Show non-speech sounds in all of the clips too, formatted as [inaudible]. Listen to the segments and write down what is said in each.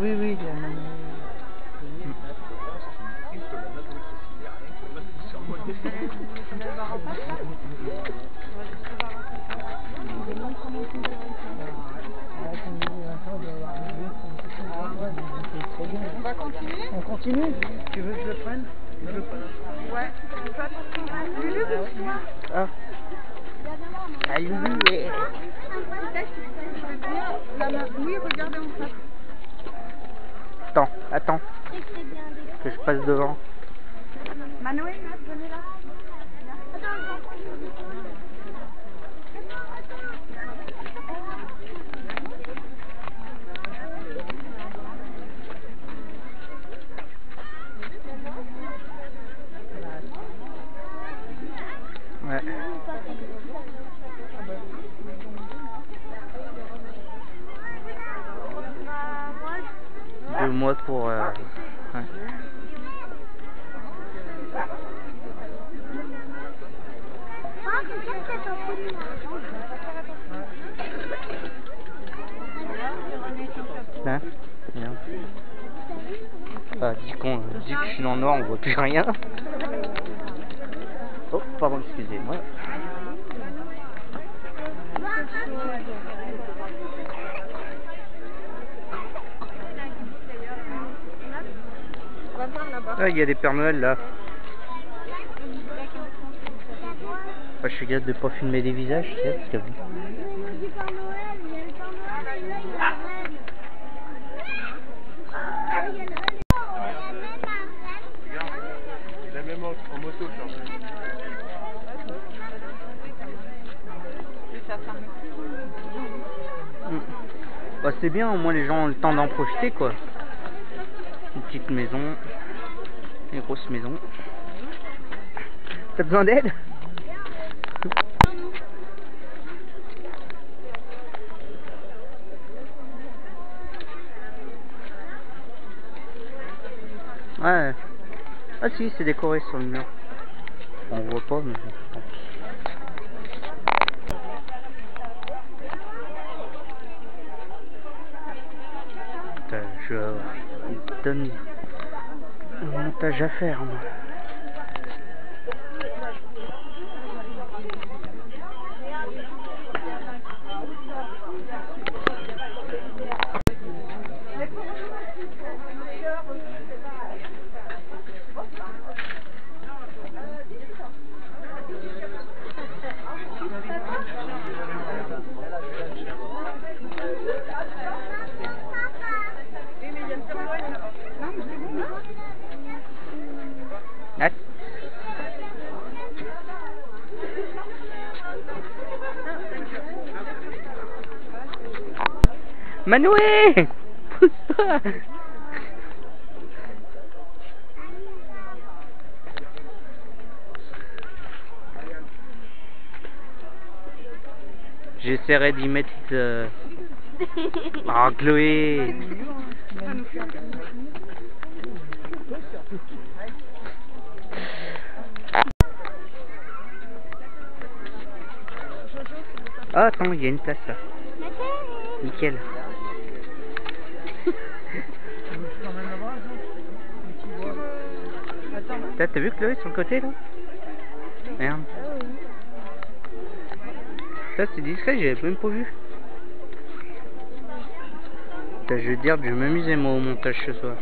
Oui, oui, il y a un... On va continuer On continue. Tu veux que je le prenne? Je. Ouais, ah. Ah, Attends, attends. Que je passe devant. Manoé, venez là. Ouais. Mois pour... euh, ouais. Hein Bien. Ah, dis qu'on dit que je suis dans le noir, on voit plus rien. Oh, pardon, excusez-moi. On va voir là-bas. Ah, il y a des Pères Noël là. Ah, je suis gâte de pas filmer des visages, tu sais, parce que... Il est même en, en moto, Charles. Mm. Bah, c'est bien, au moins les gens ont le temps d'en profiter quoi. Une petite maison, une grosse maison. T'as besoin d'aide? Ouais. Ah si, c'est décoré sur le mur. On voit pas, mais... Je donne montage à faire. Ah. Manoué J'essaierai d'y mettre... euh, Chloé Ah, attends, il y a une place là. Nickel. T'as vu Chloé sur le côté là Merde. Ça c'est discret, j'avais même pas vu. Je te dire que je vais m'amuser moi au montage ce soir.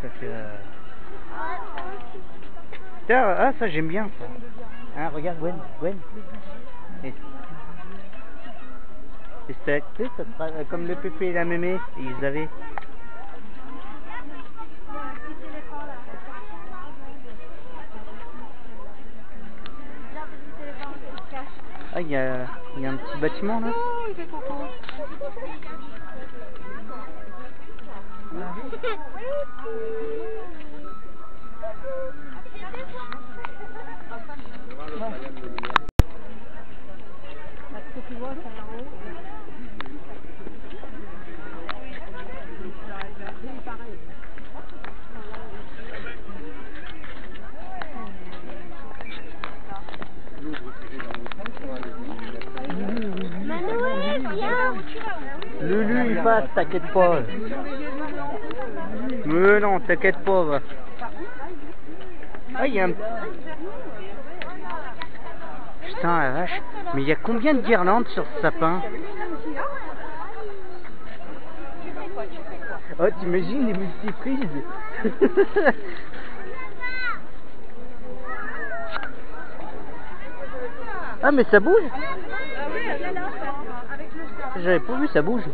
Parce euh, ah ça j'aime bien ça. Hein, regarde Gwen, Gwen. Euh, comme le pépé et la mémé, ils avaient. Ah, il y y a un petit bâtiment là. Lulu il passe, t'inquiète pas. Mais non, t'inquiète pas. Va. Ah, il y a un... Putain la vache. Mais il y a combien de guirlandes sur ce sapin? Oh, t'imagines les multiprises? [laughs] Ah, mais ça bouge? J'avais pas vu, ça bouge.